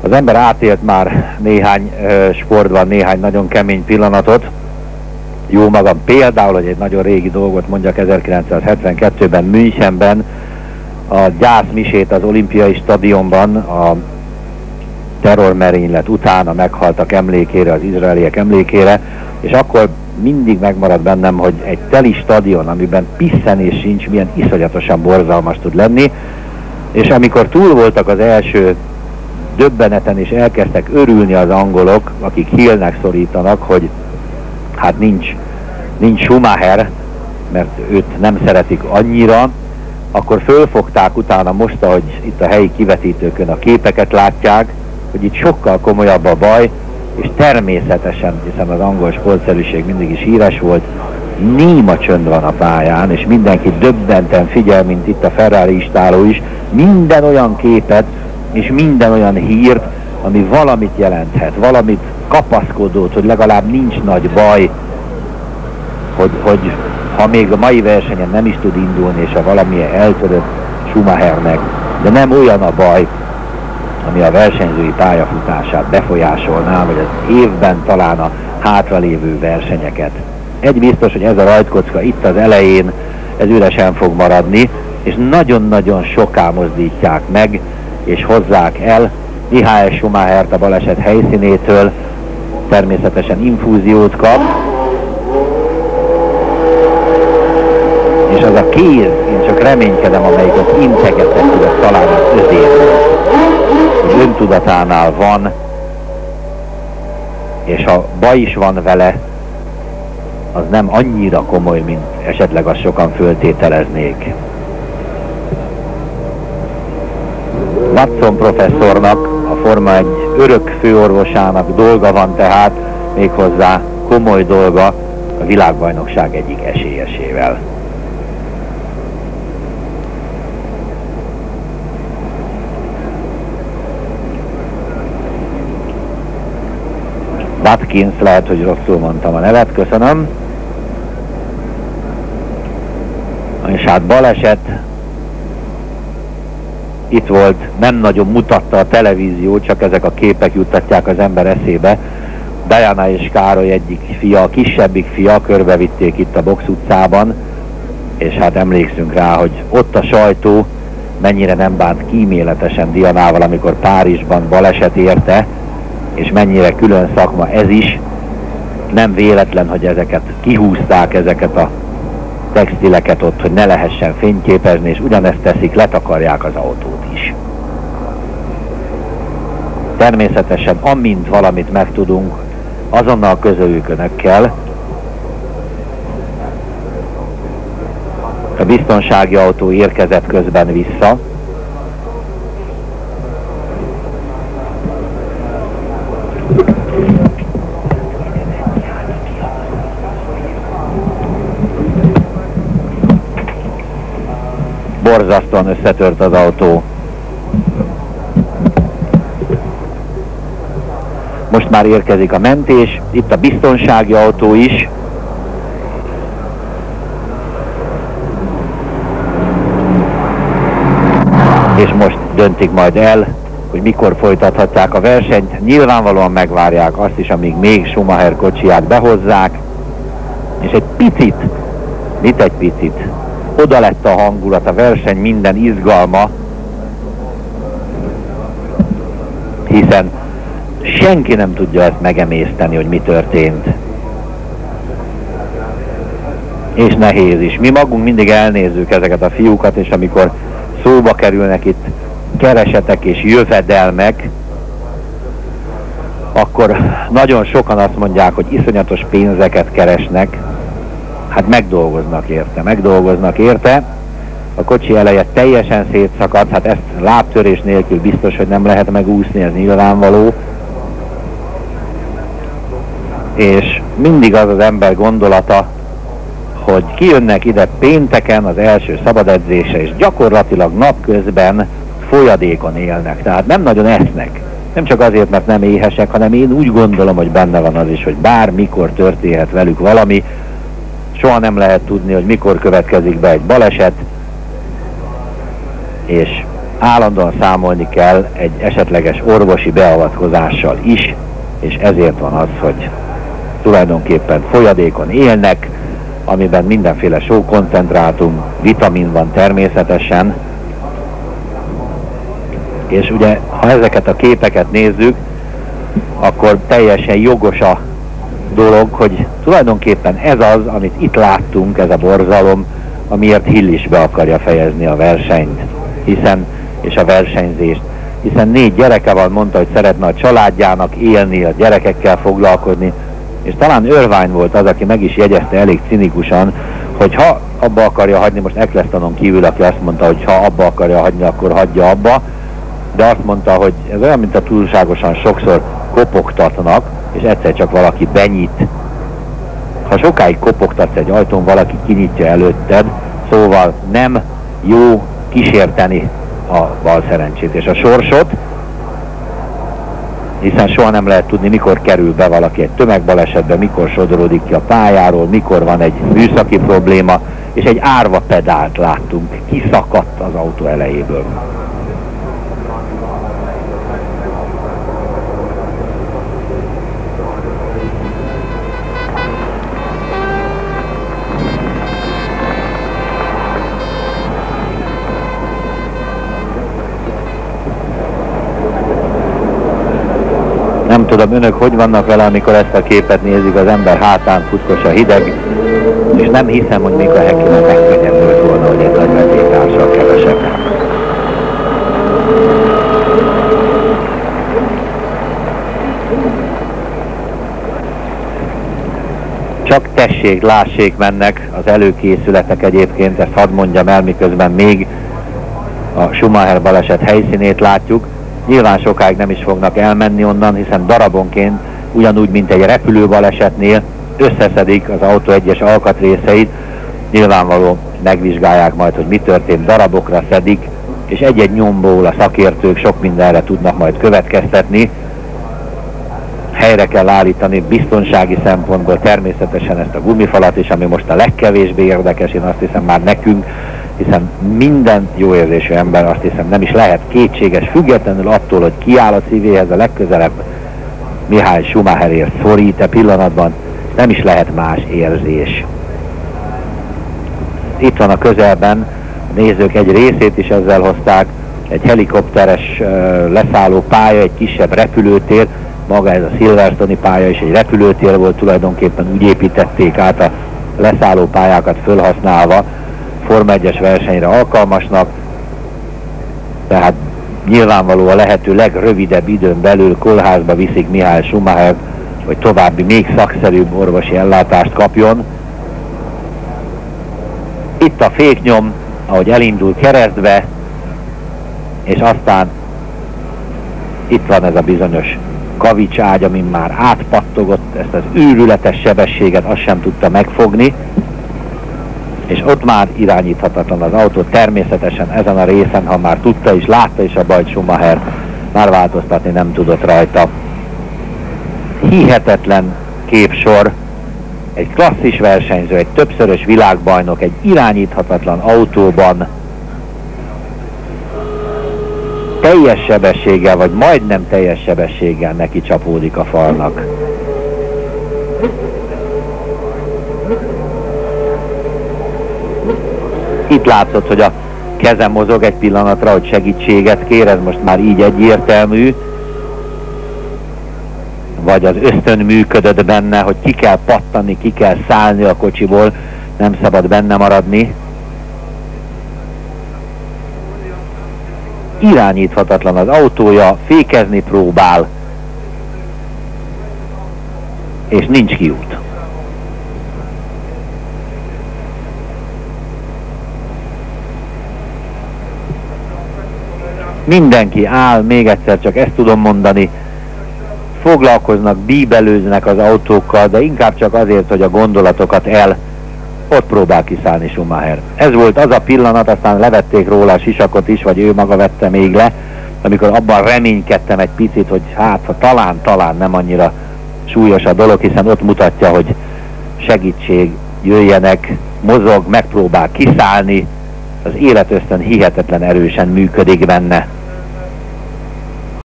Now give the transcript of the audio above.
Az ember átélt már néhány sportban néhány nagyon kemény pillanatot. Jó magam például, hogy egy nagyon régi dolgot mondjak 1972-ben Münchenben a gyászmisét az olimpiai stadionban a terrormerénylet után a meghaltak emlékére, az izraeliek emlékére, és akkor mindig megmarad bennem, hogy egy teli stadion, amiben pisszenés sincs, milyen iszonyatosan borzalmas tud lenni, és amikor túl voltak az első döbbeneten, és elkezdtek örülni az angolok, akik hílnek szorítanak, hogy hát nincs, nincs Schumacher, mert őt nem szeretik annyira, akkor fölfogták utána most, ahogy itt a helyi kivetítőkön a képeket látják, hogy itt sokkal komolyabb a baj, és természetesen, hiszen az angol sportszerűség mindig is híres volt, néma csönd van a pályán, és mindenki döbbenten figyel, mint itt a Ferrari istáló is, minden olyan képet, és minden olyan hírt, ami valamit jelenthet, valamit kapaszkodót, hogy legalább nincs nagy baj, hogy, hogy ha még a mai versenyen nem is tud indulni, és a valamilyen eltörött Schumachernek, de nem olyan a baj, ami a versenyzői pályafutását befolyásolná, vagy az évben talán a hátralévő versenyeket. Egy biztos, hogy ez a rajtkocka itt az elején, ez üresen fog maradni, és nagyon-nagyon soká mozdítják meg, és hozzák el Mihály Schumacher a baleset helyszínétől, természetesen infúziót kap, és az a kéz, én csak reménykedem, amelyik ott integetett, az talán az ötét, hogy öntudatánál van, és ha baj is van vele, az nem annyira komoly, mint esetleg azt sokan föltételeznék. Watson professzornak, a Forma egy örök főorvosának dolga van tehát, méghozzá komoly dolga a világbajnokság egyik esélyesével. Watkins, lehet, hogy rosszul mondtam a nevet, köszönöm. És hát baleset, itt volt, nem nagyon mutatta a televízió, csak ezek a képek juttatják az ember eszébe. Diana és Károly egyik fia, a kisebbik fia, körbevitték itt a Box utcában, és hát emlékszünk rá, hogy ott a sajtó mennyire nem bánt kíméletesen Dianával, amikor Párizsban baleset érte, és mennyire külön szakma ez is. Nem véletlen, hogy ezeket kihúzták, ezeket a textileket ott, hogy ne lehessen fényképezni, és ugyanezt teszik, letakarják az autót is. Természetesen, amint valamit megtudunk, azonnal közöljük önökkel. A biztonsági autó érkezett közben vissza, borzasztóan összetört az autó. Most már érkezik a mentés, itt a biztonsági autó is. És most döntik majd el, hogy mikor folytathatják a versenyt. Nyilvánvalóan megvárják azt is, amíg még Schumacher kocsiját behozzák. És egy picit, mit egy picit, oda lett a hangulat, a verseny minden izgalma, hiszen senki nem tudja ezt megemészteni, hogy mi történt. És nehéz is. Mi magunk mindig elnézzük ezeket a fiúkat, és amikor szóba kerülnek itt keresetek és jövedelmek, akkor nagyon sokan azt mondják, hogy iszonyatos pénzeket keresnek, hát megdolgoznak érte, megdolgoznak érte. A kocsi eleje teljesen szétszakadt, hát ezt lábtörés nélkül biztos, hogy nem lehet megúszni, ez nyilvánvaló. És mindig az az ember gondolata, hogy kijönnek ide pénteken az első szabad edzése, és gyakorlatilag napközben folyadékon élnek, tehát nem nagyon esznek. Nem csak azért, mert nem éhesek, hanem én úgy gondolom, hogy benne van az is, hogy bármikor történhet velük valami, soha nem lehet tudni, hogy mikor következik be egy baleset, és állandóan számolni kell egy esetleges orvosi beavatkozással is, és ezért van az, hogy tulajdonképpen folyadékon élnek, amiben mindenféle sókoncentrátum, vitamin van természetesen, és ugye, ha ezeket a képeket nézzük, akkor teljesen jogos a dolog, hogy tulajdonképpen ez az, amit itt láttunk, ez a borzalom, amiért Hill is be akarja fejezni a versenyt, hiszen, és a versenyzést, hiszen négy gyereke van, mondta, hogy szeretne a családjának élni, a gyerekekkel foglalkozni, és talán Irvine volt az, aki meg is jegyezte elég cinikusan, hogy ha abba akarja hagyni, most Ecclestonon kívül, aki azt mondta, hogy ha abba akarja hagyni, akkor hagyja abba, de azt mondta, hogy ez olyan, mint a túlságosan sokszor kopogtatnak, és egyszer csak valaki benyit. Ha sokáig kopogtatsz egy ajtón, valaki kinyitja előtted, szóval nem jó kísérteni a bal szerencsét és a sorsot, hiszen soha nem lehet tudni, mikor kerül be valaki egy tömegbalesetbe, mikor sodorodik ki a pályáról, mikor van egy műszaki probléma, és egy árva pedált láttunk, kiszakadt az autó elejéből. Tudom, önök hogy vannak vele, amikor ezt a képet nézik, az ember hátán futkos a hideg, és nem hiszem, hogy még a Hekinek megkönnyebbült volna, hogy egy nagy vetétársal kevesebb. Csak tessék, lássék mennek az előkészületek egyébként, ezt hadd mondjam el, miközben még a Schumacher baleset helyszínét látjuk. Nyilván sokáig nem is fognak elmenni onnan, hiszen darabonként, ugyanúgy, mint egy repülőbalesetnél, összeszedik az autó egyes alkatrészeit, nyilvánvaló megvizsgálják majd, hogy mi történt, darabokra szedik, és egy-egy nyomból a szakértők sok mindenre tudnak majd következtetni. Helyre kell állítani biztonsági szempontból természetesen ezt a gumifalat is, ami most a legkevésbé érdekes, én azt hiszem már nekünk, hiszen minden jó érzésű ember azt hiszem nem is lehet kétséges, függetlenül attól, hogy kiáll a szívéhez a legközelebb Mihály Schumacherért szorít-e pillanatban, nem is lehet más érzés. Itt van a közelben, a nézők egy részét is ezzel hozták, egy helikopteres leszálló pálya, egy kisebb repülőtér, maga ez a Silverstone pálya is egy repülőtér volt, tulajdonképpen úgy építették át a leszálló pályákat fölhasználva, Forma 1-es versenyre alkalmasnak, tehát nyilvánvaló a lehető legrövidebb időn belül kórházba viszik Mihály Schumacher, hogy további még szakszerűbb orvosi ellátást kapjon. Itt a féknyom, ahogy elindul keresztbe, és aztán itt van ez a bizonyos kavics ágy, amin már átpattogott ezt az őrületes sebességet, azt sem tudta megfogni és ott már irányíthatatlan az autó, természetesen ezen a részen, ha már tudta és látta is a bajt Schumacher, már változtatni nem tudott rajta. Hihetetlen képsor, egy klasszis versenyző, egy többszörös világbajnok, egy irányíthatatlan autóban teljes sebességgel, vagy majdnem teljes sebességgel neki csapódik a falnak. Látszott, hogy a keze mozog egy pillanatra, hogy segítséget kér, ez most már így egyértelmű. Vagy az ösztön működött benne, hogy ki kell pattani, ki kell szállni a kocsiból, nem szabad benne maradni. Irányíthatatlan az autója, fékezni próbál, és nincs kiút. Mindenki áll, még egyszer csak ezt tudom mondani, foglalkoznak, bíbelőznek az autókkal, de inkább csak azért, hogy a gondolatokat el ott próbál kiszállni Schumacher. Ez volt az a pillanat, aztán levették róla a sisakot is, vagy ő maga vette még le, amikor abban reménykedtem egy picit, hogy hát, ha talán, talán nem annyira súlyos a dolog, hiszen ott mutatja, hogy segítség, jöjjenek, mozog, megpróbál kiszállni, az életösztön hihetetlen erősen működik benne.